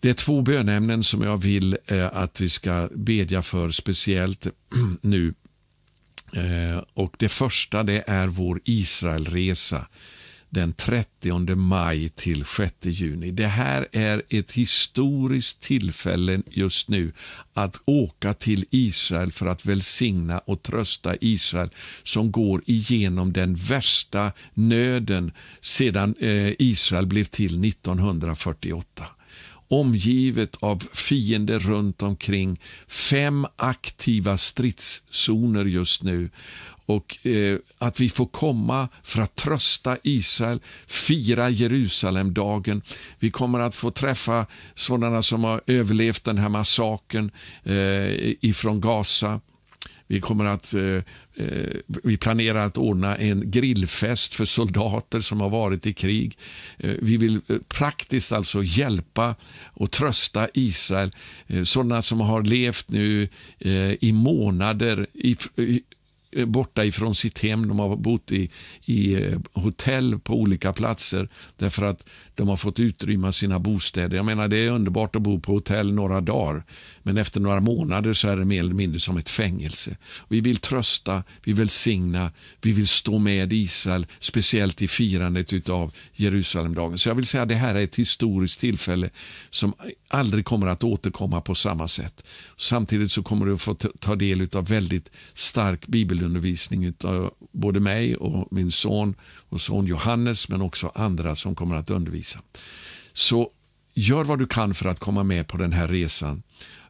Det är två bönämnen som jag vill eh, att vi ska bedja för speciellt nu. Eh, och Det första det är vår Israelresa den 30 maj till 6 juni. Det här är ett historiskt tillfälle just nu att åka till Israel för att välsigna och trösta Israel som går igenom den värsta nöden sedan eh, Israel blev till 1948 omgivet av fiender runt omkring. Fem aktiva stridszoner just nu och eh, att vi får komma för att trösta Israel, fira Jerusalemdagen. Vi kommer att få träffa sådana som har överlevt den här massakern eh, ifrån Gaza. Vi, kommer att, eh, eh, vi planerar att ordna en grillfest för soldater som har varit i krig. Eh, vi vill eh, praktiskt alltså hjälpa och trösta Israel. Eh, sådana som har levt nu eh, i månader i, Eh, borta ifrån sitt hem. De har bott i, i eh, hotell på olika platser därför att de har fått utrymma sina bostäder. Jag menar, Det är underbart att bo på hotell några dagar men efter några månader så är det mer eller mindre som ett fängelse. Vi vill trösta, vi vill signa, vi vill stå med Israel, speciellt i firandet av Jerusalemdagen. Så jag vill säga att det här är ett historiskt tillfälle som aldrig kommer att återkomma på samma sätt. Samtidigt så kommer du att få ta del av väldigt stark bibelundervisning av både mig och min son och son Johannes, men också andra som kommer att undervisa. Så gör vad du kan för att komma med på den här resan.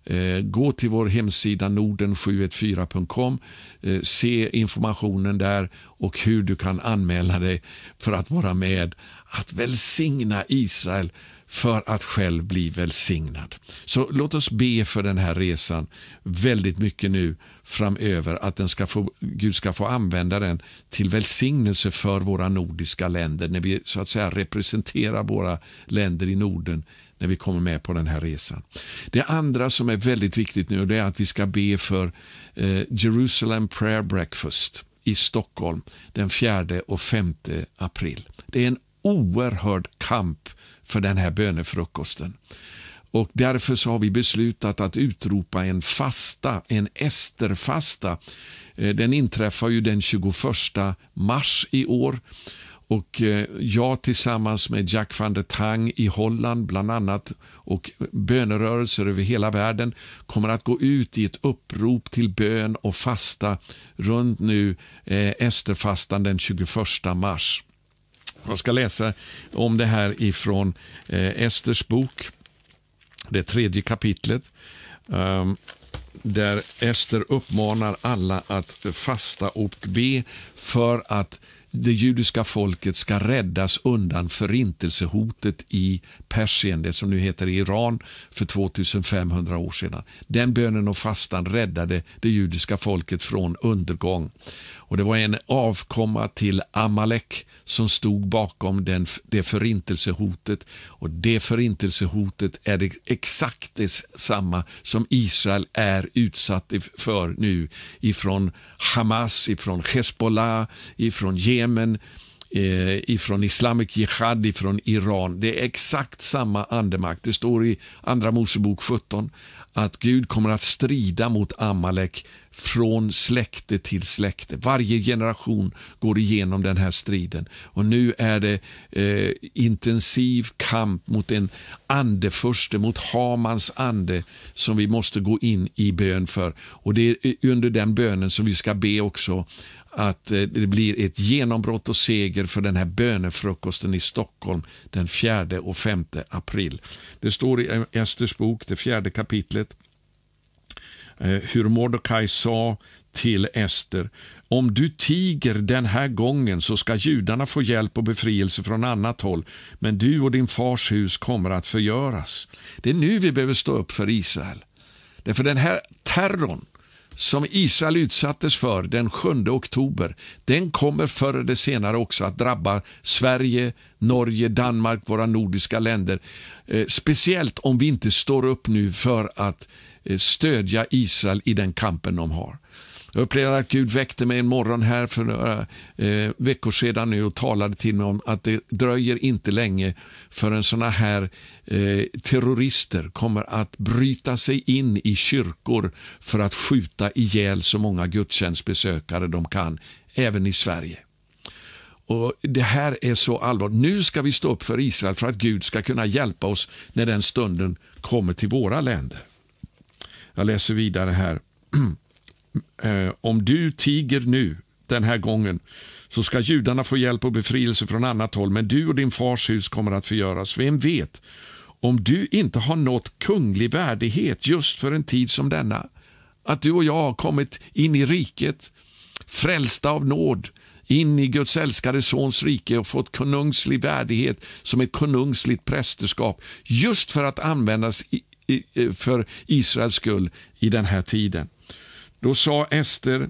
Eh, gå till vår hemsida norden714.com, eh, se informationen där och hur du kan anmäla dig för att vara med att välsigna Israel för att själv bli välsignad. Så låt oss be för den här resan väldigt mycket nu framöver, att den ska få, Gud ska få använda den till välsignelse för våra nordiska länder, när vi så att säga representerar våra länder i Norden när vi kommer med på den här resan. Det andra som är väldigt viktigt nu är att vi ska be för eh, Jerusalem Prayer Breakfast i Stockholm den 4 och 5 april. Det är en oerhörd kamp för den här bönefrukosten. Och därför så har vi beslutat att utropa en fasta, en Esterfasta. Eh, den inträffar ju den 21 mars i år. Och eh, jag tillsammans med Jack van der Tang i Holland bland annat och bönerörelser över hela världen kommer att gå ut i ett upprop till bön och fasta runt nu eh, Esterfastan den 21 mars. Jag ska läsa om det här ifrån eh, Esters bok, det tredje kapitlet. Um, där Ester uppmanar alla att fasta och be för att det judiska folket ska räddas undan förintelsehotet i Persien, det som nu heter Iran, för 2500 år sedan. Den bönen och fastan räddade det judiska folket från undergång. Och Det var en avkomma till Amalek som stod bakom den, det förintelsehotet. Och Det förintelsehotet är det exakt detsamma som Israel är utsatt för nu ifrån Hamas, ifrån Hezbollah, ifrån Jemen, eh, ifrån Islamic Jihad, ifrån Iran. Det är exakt samma andemakt. Det står i Andra Mosebok 17 att Gud kommer att strida mot Amalek från släkte till släkte. Varje generation går igenom den här striden. Och Nu är det eh, intensiv kamp mot en andeförste, mot Hamans ande som vi måste gå in i bön för. Och Det är under den bönen som vi ska be också att eh, det blir ett genombrott och seger för den här bönefrukosten i Stockholm den 4 och 5 april. Det står i Esters bok, det fjärde kapitlet, eh, hur Mordecai sa till Ester, om du tiger den här gången så ska judarna få hjälp och befrielse från annat håll, men du och din fars hus kommer att förgöras. Det är nu vi behöver stå upp för Israel. Därför den här terrorn som Israel utsattes för den 7 oktober, den kommer förr eller senare också att drabba Sverige, Norge, Danmark, våra nordiska länder. Eh, speciellt om vi inte står upp nu för att eh, stödja Israel i den kampen de har. Jag upplevde att Gud väckte mig en morgon här för några eh, veckor sedan nu och talade till mig om att det dröjer inte länge förrän sådana här eh, terrorister kommer att bryta sig in i kyrkor för att skjuta ihjäl så många gudstjänstbesökare de kan, även i Sverige. Och Det här är så allvarligt. Nu ska vi stå upp för Israel för att Gud ska kunna hjälpa oss när den stunden kommer till våra länder. Jag läser vidare här. Eh, om du tiger nu, den här gången, så ska judarna få hjälp och befrielse från annat håll, men du och din fars hus kommer att förgöras. Vem vet, om du inte har nått kunglig värdighet just för en tid som denna, att du och jag har kommit in i riket, frälsta av nåd, in i Guds älskade sons rike och fått konungslig värdighet som ett konungsligt prästerskap, just för att användas för Israels skull i den här tiden. Då sa Ester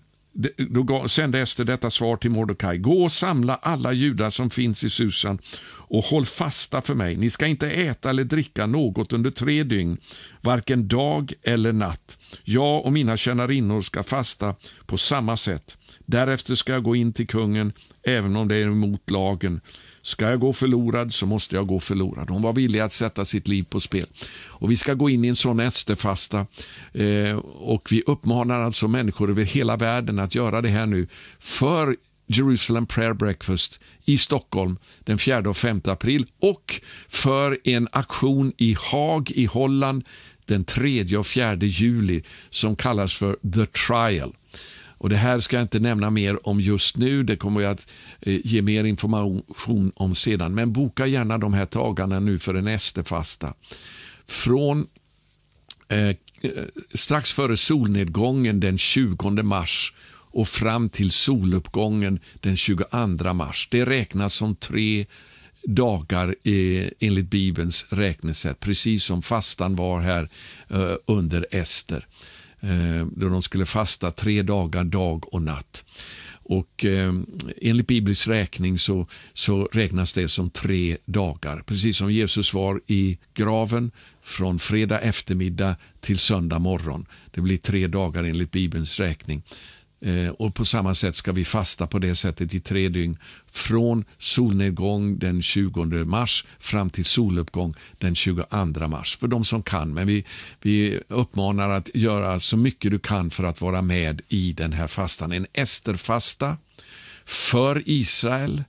då sände Ester detta svar till Mordecai. Gå och samla alla judar som finns i Susan och håll fasta för mig. Ni ska inte äta eller dricka något under tre dygn, varken dag eller natt. Jag och mina tjänarinnor ska fasta på samma sätt. Därefter ska jag gå in till kungen, även om det är emot lagen. Ska jag gå förlorad så måste jag gå förlorad. Hon var villig att sätta sitt liv på spel. Och Vi ska gå in i en sån efterfasta eh, och vi uppmanar alltså människor över hela världen att göra det här nu för Jerusalem Prayer Breakfast i Stockholm den 4 och 5 april och för en aktion i Haag i Holland den 3 och 4 juli som kallas för The Trial. Och Det här ska jag inte nämna mer om just nu. Det kommer jag att eh, ge mer information om sedan. Men boka gärna de här dagarna nu för en esterfasta. Från eh, strax före solnedgången den 20 mars och fram till soluppgången den 22 mars. Det räknas som tre dagar eh, enligt Bibelns räknesätt, precis som fastan var här eh, under Ester Eh, då de skulle fasta tre dagar, dag och natt. Och eh, Enligt biblisk räkning så, så räknas det som tre dagar. Precis som Jesus var i graven från fredag eftermiddag till söndag morgon. Det blir tre dagar enligt Bibelns räkning. Eh, och På samma sätt ska vi fasta på det sättet i tre dygn. Från solnedgång den 20 mars fram till soluppgång den 22 mars. För de som kan. Men vi, vi uppmanar att göra så mycket du kan för att vara med i den här fastan. En Esterfasta för Israel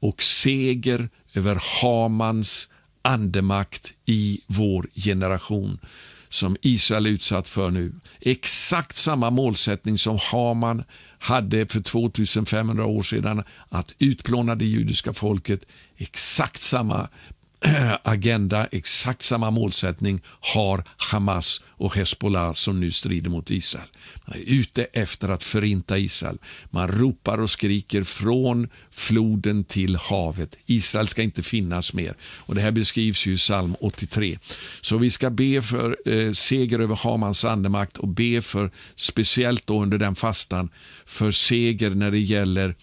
och seger över Hamans andemakt i vår generation som Israel är utsatt för nu. Exakt samma målsättning som Haman hade för 2500 år sedan, att utplåna det judiska folket. Exakt samma agenda, exakt samma målsättning har Hamas och Hezbollah som nu strider mot Israel. Man är ute efter att förinta Israel. Man ropar och skriker från floden till havet. Israel ska inte finnas mer. Och Det här beskrivs i psalm 83. Så vi ska be för eh, seger över Hamans andemakt och be för, speciellt då under den fastan, för seger när det gäller Eh,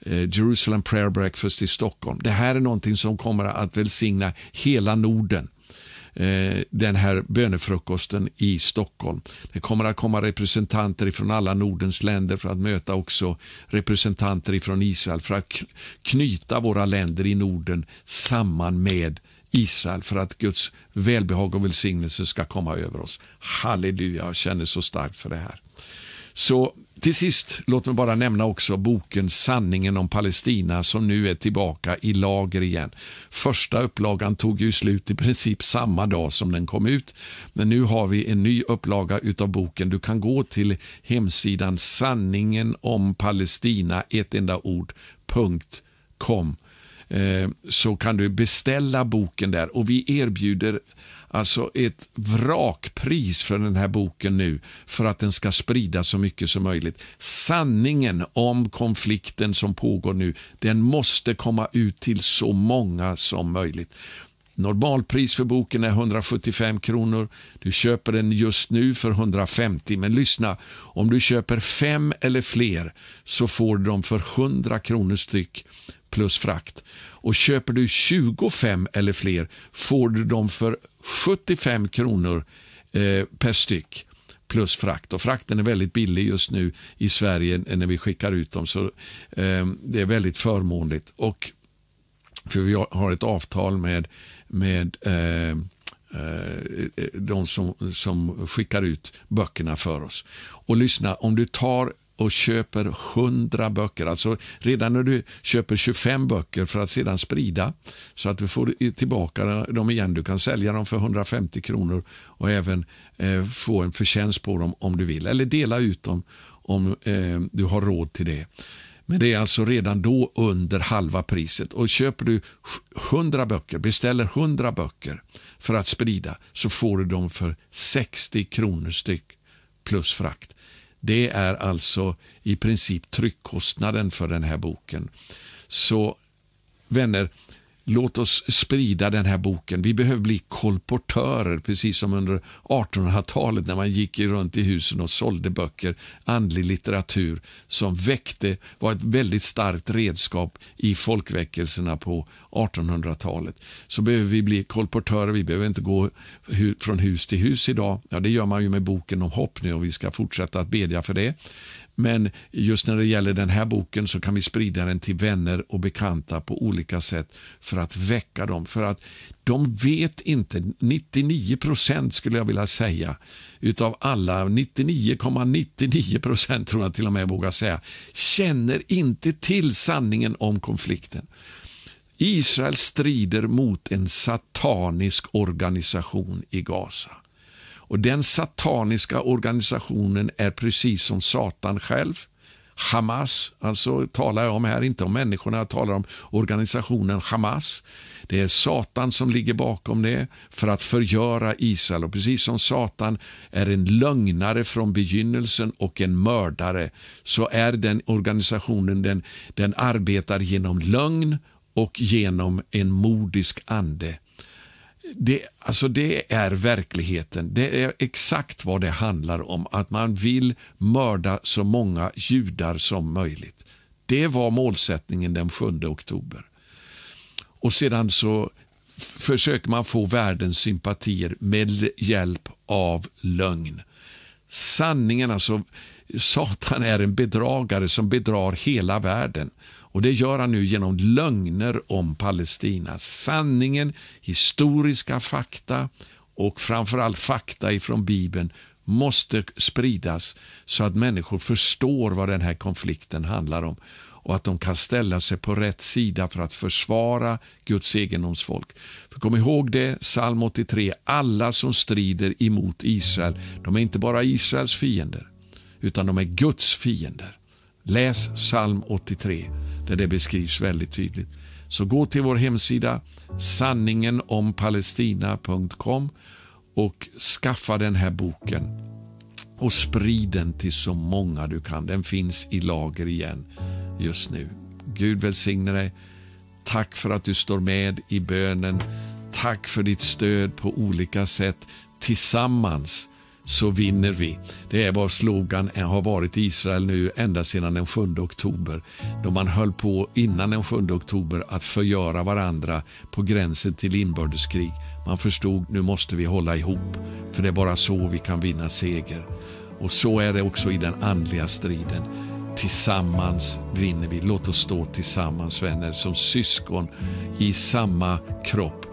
Eh, Jerusalem Prayer Breakfast i Stockholm. Det här är någonting som kommer att välsigna hela Norden eh, den här bönefrukosten i Stockholm. Det kommer att komma representanter från alla Nordens länder för att möta också representanter från Israel för att knyta våra länder i Norden samman med Israel för att Guds välbehag och välsignelse ska komma över oss. Halleluja, jag känner så starkt för det här. Så till sist, låt mig bara nämna också boken Sanningen om Palestina som nu är tillbaka i lager igen. Första upplagan tog ju slut i princip samma dag som den kom ut. Men nu har vi en ny upplaga utav boken. Du kan gå till hemsidan sanningen om Palestina, ett enda ord, .com eh, så kan du beställa boken där och vi erbjuder alltså ett vrakpris för den här boken nu för att den ska spridas så mycket som möjligt. Sanningen om konflikten som pågår nu, den måste komma ut till så många som möjligt. Normalpris för boken är 175 kronor. Du köper den just nu för 150. Men lyssna, om du köper fem eller fler så får du dem för 100 kronor styck plus frakt. Och köper du 25 eller fler får du dem för 75 kronor eh, per styck plus frakt. Och Frakten är väldigt billig just nu i Sverige när vi skickar ut dem. så eh, Det är väldigt förmånligt. Och för Vi har ett avtal med, med eh, eh, de som, som skickar ut böckerna för oss. Och lyssna, om du tar och köper 100 böcker, alltså redan när du köper 25 böcker för att sedan sprida så att du får tillbaka dem igen. Du kan sälja dem för 150 kronor och även eh, få en förtjänst på dem om du vill. Eller dela ut dem om eh, du har råd till det. Men det är alltså redan då under halva priset. Och köper du 100 böcker, beställer 100 böcker för att sprida så får du dem för 60 kronor styck plus frakt. Det är alltså i princip tryckkostnaden för den här boken. Så vänner, Låt oss sprida den här boken. Vi behöver bli kolportörer, precis som under 1800-talet när man gick runt i husen och sålde böcker, andlig litteratur som väckte, var ett väldigt starkt redskap i folkväckelserna på 1800-talet. Så behöver vi bli kolportörer, vi behöver inte gå från hus till hus idag. Ja, det gör man ju med boken om hopp nu och vi ska fortsätta att bedja för det. Men just när det gäller den här boken så kan vi sprida den till vänner och bekanta på olika sätt för att väcka dem. För att de vet inte, 99 procent skulle jag vilja säga, utav alla, 99,99 procent tror jag till och med vågar säga, känner inte till sanningen om konflikten. Israel strider mot en satanisk organisation i Gaza. Och Den sataniska organisationen är precis som Satan själv. Hamas, alltså talar jag om här, inte om människorna, jag talar om organisationen Hamas. Det är Satan som ligger bakom det för att förgöra Israel. Och precis som Satan är en lögnare från begynnelsen och en mördare, så är den organisationen, den, den arbetar genom lögn och genom en mordisk ande det, alltså det är verkligheten. Det är exakt vad det handlar om. Att man vill mörda så många judar som möjligt. Det var målsättningen den 7 oktober. Och sedan så försöker man få världens sympatier med hjälp av lögn. Sanningen, alltså Satan är en bedragare som bedrar hela världen. Och Det gör han nu genom lögner om Palestina. Sanningen, historiska fakta och framförallt fakta ifrån Bibeln måste spridas så att människor förstår vad den här konflikten handlar om och att de kan ställa sig på rätt sida för att försvara Guds egendomsfolk. För kom ihåg det, psalm 83, alla som strider emot Israel, de är inte bara Israels fiender, utan de är Guds fiender. Läs psalm 83 där det beskrivs väldigt tydligt. Så gå till vår hemsida sanningenom.palestina.com och skaffa den här boken och sprid den till så många du kan. Den finns i lager igen just nu. Gud välsigne dig. Tack för att du står med i bönen. Tack för ditt stöd på olika sätt. Tillsammans så vinner vi. Det är vad slogan eh, har varit i Israel nu ända sedan den 7 oktober. Då man höll på innan den 7 oktober att förgöra varandra på gränsen till inbördeskrig. Man förstod nu måste vi hålla ihop, för det är bara så vi kan vinna seger. Och så är det också i den andliga striden. Tillsammans vinner vi. Låt oss stå tillsammans vänner, som syskon i samma kropp.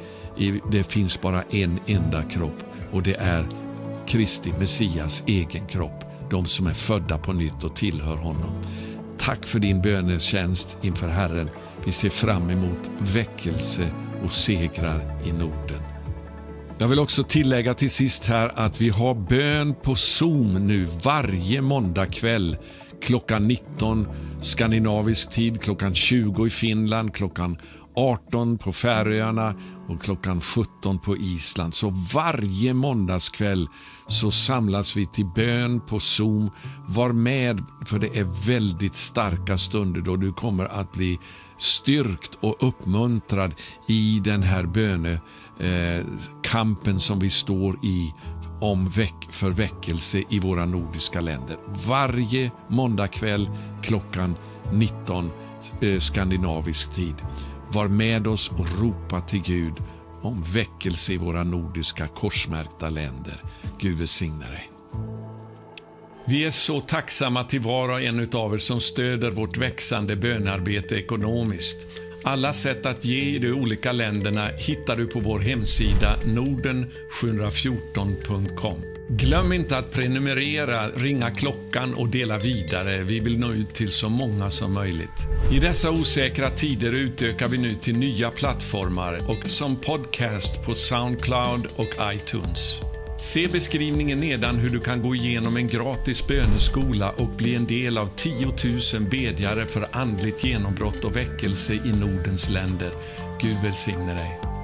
Det finns bara en enda kropp och det är Kristi Messias egen kropp, de som är födda på nytt och tillhör honom. Tack för din bönetjänst inför Herren. Vi ser fram emot väckelse och segrar i Norden. Jag vill också tillägga till sist här att vi har bön på Zoom nu varje måndagkväll klockan 19 skandinavisk tid, klockan 20 i Finland, klockan 18 på Färöarna och klockan 17 på Island. Så varje måndagskväll så samlas vi till bön på Zoom. Var med, för det är väldigt starka stunder då du kommer att bli styrkt och uppmuntrad i den här bönekampen eh, som vi står i om väck för väckelse i våra nordiska länder. Varje måndagkväll klockan 19 eh, skandinavisk tid. Var med oss och ropa till Gud om väckelse i våra nordiska korsmärkta länder. Gud välsigne dig. Vi är så tacksamma till var och en av er som stöder vårt växande bönarbete ekonomiskt. Alla sätt att ge i de olika länderna hittar du på vår hemsida norden714.com. Glöm inte att prenumerera, ringa klockan och dela vidare. Vi vill nå ut till så många som möjligt. I dessa osäkra tider utökar vi nu till nya plattformar och som podcast på Soundcloud och iTunes. Se beskrivningen nedan hur du kan gå igenom en gratis böneskola och bli en del av 10 000 bedjare för andligt genombrott och väckelse i Nordens länder. Gud välsigne dig.